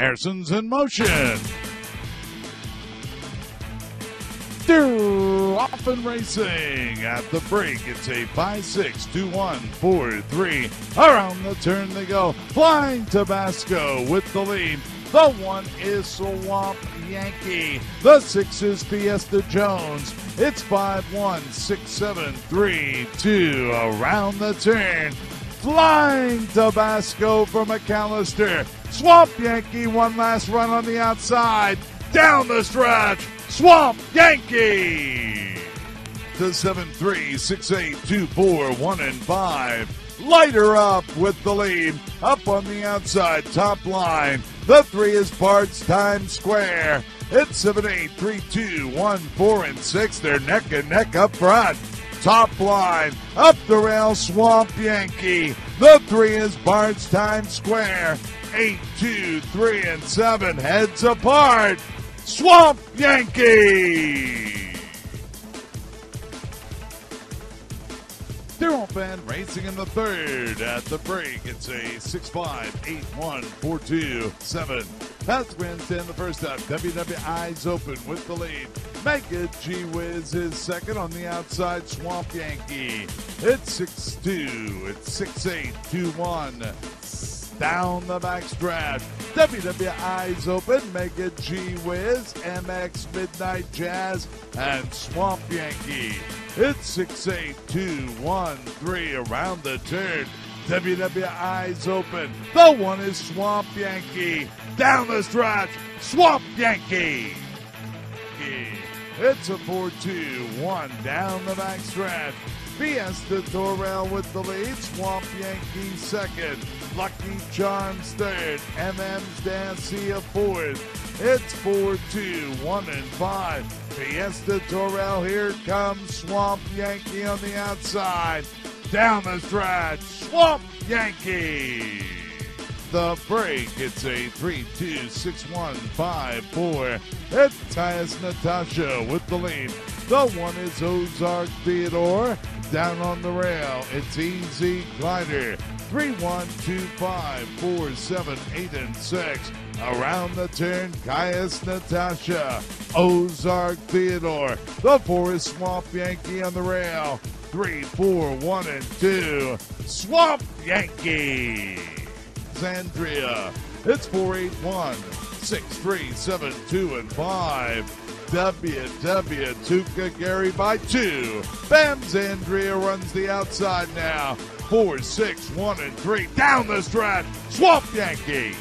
Harrison's in motion. They're off and racing at the break. It's a 5 6 2 1 4 3. Around the turn they go. Flying Tabasco with the lead. The one is Swamp Yankee. The six is Fiesta Jones. It's 5 1 6 7 3 2. Around the turn. Flying Tabasco for McAllister. Swamp Yankee, one last run on the outside. Down the stretch. Swamp Yankee to 7 3, 6 8, 2 4, 1 and 5. Lighter up with the lead. Up on the outside, top line. The three is Parts Times Square. It's 7 8, 3 2, 1, 4, and 6. They're neck and neck up front. Top line, up the rail, Swamp Yankee. The three is Times Square. Eight, two, three, and 7 heads apart. Swamp Yankee! Daryl Fan racing in the third at the break. It's a 6-5, 8-1, 4-2, 7. That's grandstand the first up. WW Eyes open with the lead. Mega G Wiz is second on the outside. Swamp Yankee. It's 6-2. It's 6-8, 2-1 down the backstretch. WW Eyes Open, Mega G Wiz, MX Midnight Jazz, and Swamp Yankee. It's 6 8 2 1 3 around the turn. WW Eyes Open. The one is Swamp Yankee. Down the stretch, Swamp Yankee. It's a 4 2 1 down the backstretch. Fiesta Torrell with the lead. Swamp Yankee second. Lucky Charms third. MM's Dacia fourth. It's 4 2, 1 and 5. Fiesta Torrell, here comes Swamp Yankee on the outside. Down the stretch, Swamp Yankee. The break, it's a 3 2 6 1 5 4. It's Tyus Natasha with the lead. The one is Ozark Theodore. Down on the rail, it's Easy Glider. 3 1 2 5 4 7 8 and 6. Around the turn, Caius Natasha. Ozark Theodore. The four is Swamp Yankee on the rail. 3 4 1 and 2. Swamp Yankee. Zandria. It's 481 6372 and 5. WW Tuca Gary by two. Bam Zandria runs the outside now. Four, six, one, and three. Down the stretch. Swamp Yankee.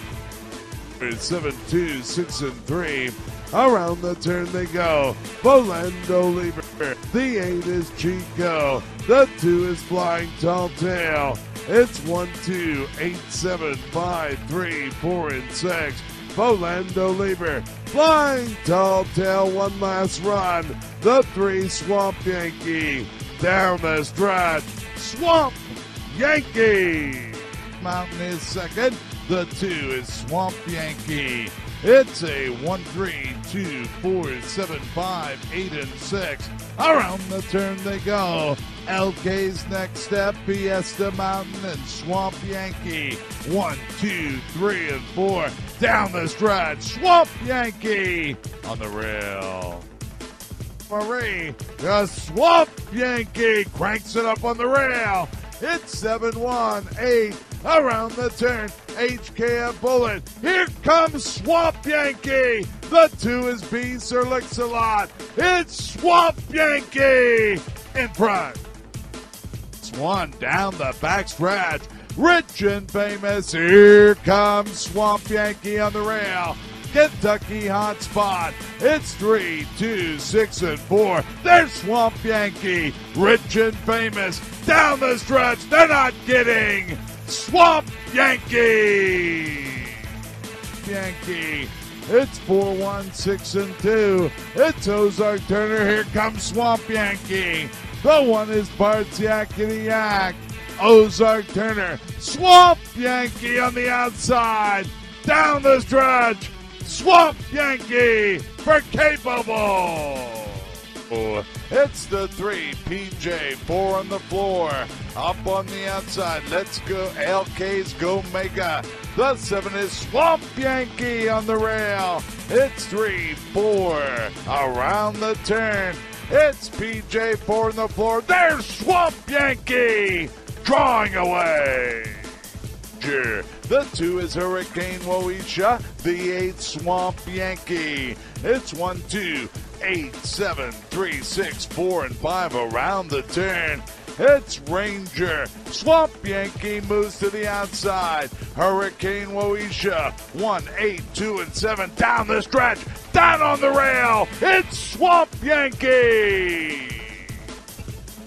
Seven, two, six, and three. Around the turn they go. Bolendo Lieber. The eight is Chico. The two is Flying Tall Tail. It's one, two, eight, seven, five, three, four, and six. Bolando Lieber. Flying Tall Tail, one last run. The three, Swamp Yankee. Down the stretch. Swamp Yankee. Mountain is second. The two is Swamp Yankee. It's a 1 3 2 4 7 5 8 and 6. Around the turn they go. LK's next step, Fiesta Mountain and Swamp Yankee. One, two, three, and four. Down the stretch, Swamp Yankee on the rail. Marie, the Swamp Yankee cranks it up on the rail. It's 7 1 8 around the turn. HKF Bullet. Here comes Swamp Yankee. The two is B Sir Lix-a-Lot. It's Swamp Yankee in front. One down the backstretch. Rich and famous. Here comes Swamp Yankee on the rail. Kentucky hot spot. It's three, two, six, and four. There's Swamp Yankee, rich and famous. Down the stretch, they're not kidding. Swamp Yankee. Yankee. It's 4 1 6 and 2. It's Ozark Turner. Here comes Swamp Yankee. The one is Bart's Yakety Yak. Ozark Turner. Swamp Yankee on the outside. Down the stretch. Swamp Yankee for capable. It's the three, PJ, four on the floor. Up on the outside, let's go. LK's Go Mega. The seven is Swamp Yankee on the rail. It's three, four. Around the turn, it's PJ, four on the floor. There's Swamp Yankee drawing away. The two is Hurricane Woisha. The eight, Swamp Yankee. It's one, two, eight, seven, three, six, four, and five around the turn. It's Ranger. Swamp Yankee moves to the outside. Hurricane Woisha. One, eight, two, and seven down the stretch. Down on the rail. It's Swamp Yankee.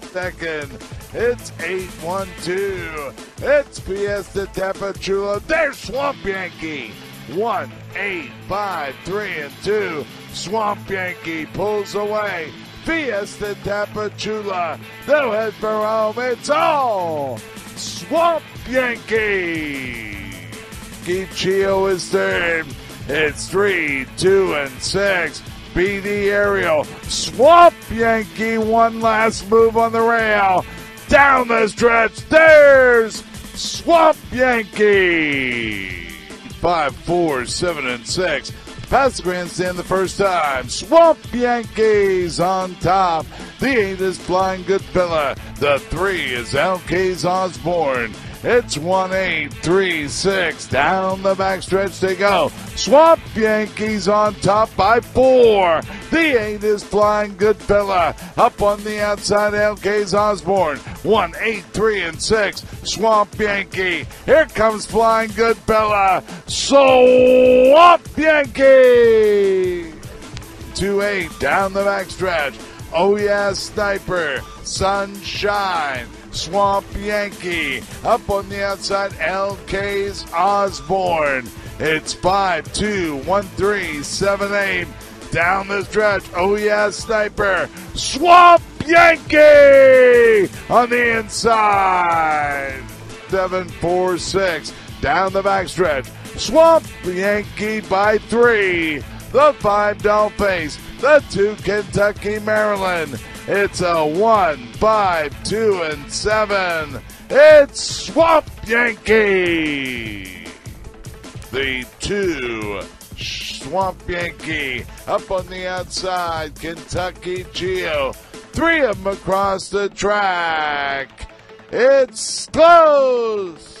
Second. It's 8-1-2. It's Fiesta Tapachula. There's Swamp Yankee. One, eight, five, three, and two. Swamp Yankee pulls away. Fiesta Tapachula. They'll head for home. It's all Swamp Yankee. Gichio is third. It's three, two, and six. BD Aerial. Swamp Yankee, one last move on the rail. Down the stretch. There's Swamp Yankee five, four, seven, and six. Past the grandstand the first time. Swamp Yankees on top. The eight is Flying Good Fella. The three is LK's Osborne. It's 1 8 3 6. Down the backstretch they go. Swamp Yankees on top by four. The eight is Flying Good Fella. Up on the outside, LK's Osborne. 1 8 3 and 6. Swamp Yankee. Here comes Flying Good Fella. Swamp Yankee. 2 8 down the backstretch. Oh yeah, Sniper. Sunshine. Swamp Yankee. Up on the outside, LK's Osborne. It's 5 2 1 3 7 8. Down the stretch. Oh, yeah, Sniper. Swamp Yankee on the inside. 7 4 6. Down the backstretch. Swamp Yankee by three. The five doll face. The two Kentucky Maryland. It's a one, five, two, and seven. It's Swamp Yankee. The two Swamp Yankee up on the outside. Kentucky Geo. Three of them across the track. It's close.